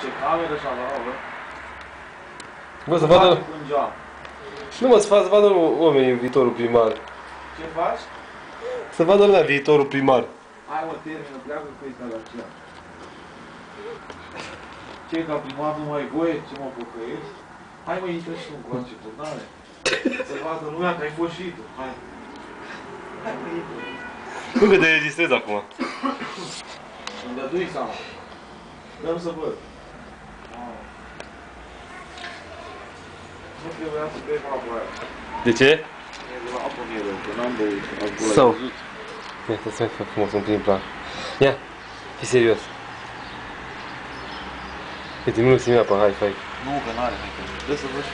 Ce cameră și ala, bă. Bă, să vadă... Bate cu un geam. Nu mă, să vadă, să vadă oamenii viitorul primar. Ce faci? Să vadă lumea viitorul primar. Hai mă, termină, pleacă cu instalația. Ce ca primar nu mai voie, ce mă pocăiești? Hai mă, intră și tu în coace, portare. Să vadă lumea că ai fost și tu, hai. Hai mă, intră. Nu că te registrez acum. Îmi dădui seama. Dăm să văd. Să mai fac frumos un prim plan. Ia, fii serios. Uite, nu-l simt apa, hai, fai. Nu, că n-are, hai că. Dă să văd